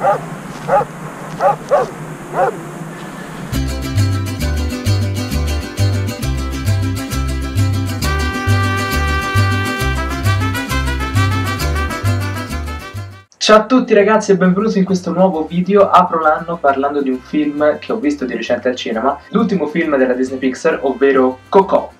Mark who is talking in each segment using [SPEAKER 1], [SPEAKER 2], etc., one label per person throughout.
[SPEAKER 1] Ciao a tutti ragazzi e benvenuti in questo nuovo video. Apro l'anno parlando di un film che ho visto di recente al cinema, l'ultimo film della Disney Pixar, ovvero Coco.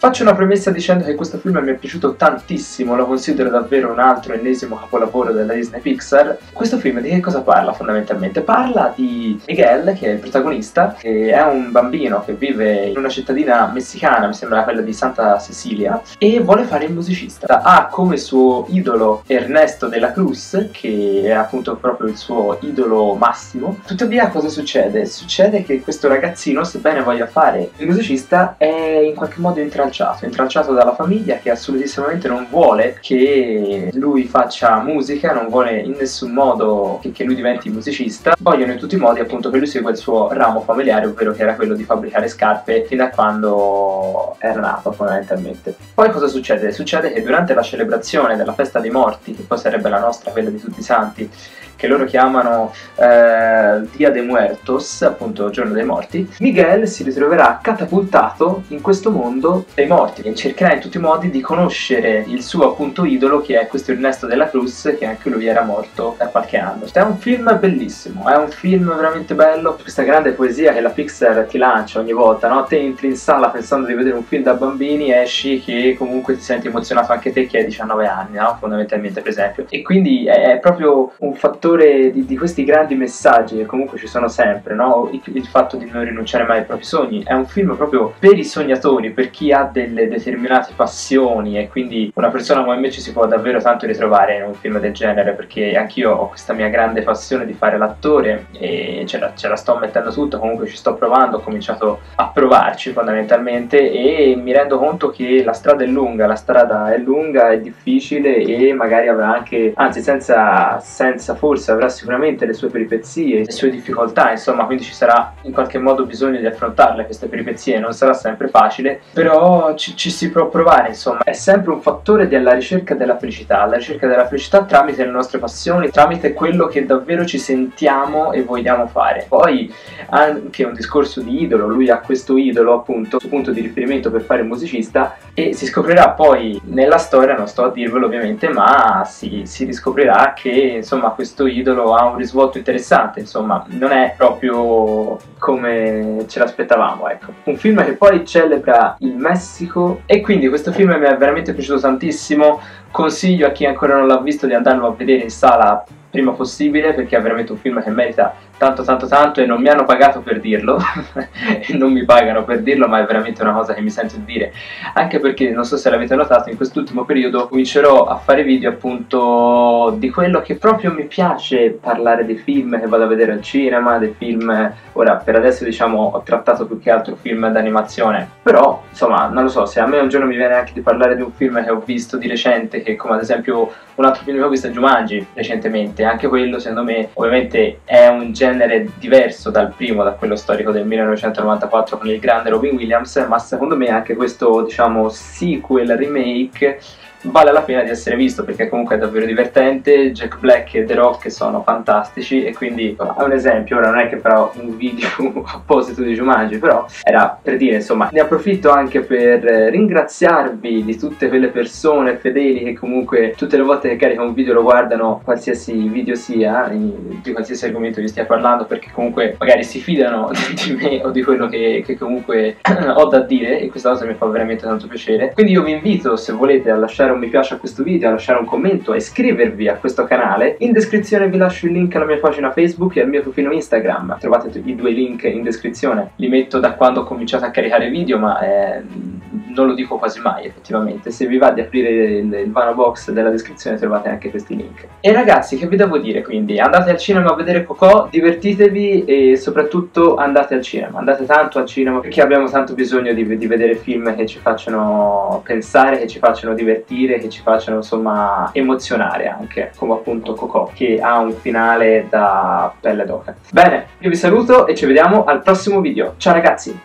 [SPEAKER 1] Faccio una premessa dicendo che questo film mi è piaciuto tantissimo, lo considero davvero un altro ennesimo capolavoro della Disney Pixar. Questo film di che cosa parla fondamentalmente? Parla di Miguel, che è il protagonista, che è un bambino che vive in una cittadina messicana, mi sembra quella di Santa Cecilia, e vuole fare il musicista. Ha come suo idolo Ernesto de la Cruz, che è appunto proprio il suo idolo massimo. Tuttavia cosa succede? Succede che questo ragazzino, sebbene voglia fare il musicista, è in qualche modo intrappolato intralciato, intralciato dalla famiglia che assolutissimamente non vuole che lui faccia musica, non vuole in nessun modo che, che lui diventi musicista, vogliono in tutti i modi appunto che lui segua il suo ramo familiare, ovvero che era quello di fabbricare scarpe fin da quando era nato fondamentalmente. Poi cosa succede? Succede che durante la celebrazione della festa dei morti, che poi sarebbe la nostra, quella di tutti i santi, che loro chiamano eh, Dia de Muertos, appunto giorno dei morti, Miguel si ritroverà catapultato in questo mondo dei morti e cercherà in tutti i modi di conoscere il suo appunto idolo che è questo Ernesto della Cruz che anche lui era morto da qualche anno. È un film bellissimo, è un film veramente bello, questa grande poesia che la Pixar ti lancia ogni volta, no? Te entri in sala pensando di vedere un film da bambini, esci che comunque ti senti emozionato anche te che hai 19 anni, no? Fondamentalmente per esempio. E quindi è proprio un fattore di, di questi grandi messaggi che comunque ci sono sempre, no? Il, il fatto di non rinunciare mai ai propri sogni, è un film proprio per i sognatori, per chi ha delle determinate passioni e quindi una persona come me ci si può davvero tanto ritrovare in un film del genere perché anch'io ho questa mia grande passione di fare l'attore e ce la, ce la sto mettendo tutto, comunque ci sto provando, ho cominciato a provarci fondamentalmente e mi rendo conto che la strada è lunga, la strada è lunga, è difficile e magari avrà anche, anzi senza, senza forse avrà sicuramente le sue peripezie, le sue difficoltà, insomma quindi ci sarà in qualche modo bisogno di affrontarle queste peripezie, non sarà sempre facile, però ci, ci, si può provare, insomma, è sempre un fattore della ricerca della felicità, la ricerca della felicità tramite le nostre passioni, tramite quello che davvero ci sentiamo e vogliamo fare. Poi anche un discorso di idolo, lui ha questo idolo appunto, punto di riferimento per fare musicista e si scoprirà poi nella storia, non sto a dirvelo ovviamente, ma si, si riscoprirà che insomma questo idolo ha un risvolto interessante, insomma non è proprio come ce l'aspettavamo, ecco. Un film che poi celebra il Messi Messico e quindi questo film mi è veramente piaciuto tantissimo. Consiglio a chi ancora non l'ha visto di andarlo a vedere in sala prima possibile perché è veramente un film che merita tanto tanto tanto e non mi hanno pagato per dirlo. E non mi pagano per dirlo ma è veramente una cosa che mi sento di dire. Anche perché non so se l'avete notato in quest'ultimo periodo comincerò a fare video appunto di quello che proprio mi piace parlare dei film che vado a vedere al cinema dei film ora per adesso diciamo ho trattato più che altro film d'animazione. Però insomma non lo so se a me un giorno mi viene anche di parlare di un film che ho visto di recente che come ad esempio un altro film che ho visto è Jumanji recentemente. Anche quello secondo me ovviamente è un genere genere diverso dal primo, da quello storico del 1994 con il grande Robin Williams, ma secondo me anche questo, diciamo, sequel remake vale la pena di essere visto perché comunque è davvero divertente, Jack Black e The Rock sono fantastici e quindi è un esempio, ora non è che farò un video apposito di Jumanji, però era per dire insomma, ne approfitto anche per ringraziarvi di tutte quelle persone fedeli che comunque tutte le volte che carico un video lo guardano, qualsiasi video sia, di qualsiasi argomento vi stia parlando perché comunque magari si fidano di me o di quello che, che comunque ho da dire e questa cosa mi fa veramente tanto piacere. Quindi io vi invito se volete a lasciare lasciare un mi piace a questo video, a lasciare un commento e iscrivervi a questo canale. In descrizione vi lascio il link alla mia pagina Facebook e al mio profilo Instagram. Trovate i due link in descrizione. Li metto da quando ho cominciato a caricare video, ma eh, non lo dico quasi mai effettivamente. Se vi va di aprire il, il vano box della descrizione trovate anche questi link. E ragazzi, che vi devo dire quindi? Andate al cinema a vedere Coco, divertitevi e soprattutto andate al cinema. Andate tanto al cinema perché abbiamo tanto bisogno di, di vedere film che ci facciano pensare, che ci facciano divertire che ci facciano insomma emozionare anche come appunto Coco che ha un finale da pelle d'oca bene io vi saluto e ci vediamo al prossimo video ciao ragazzi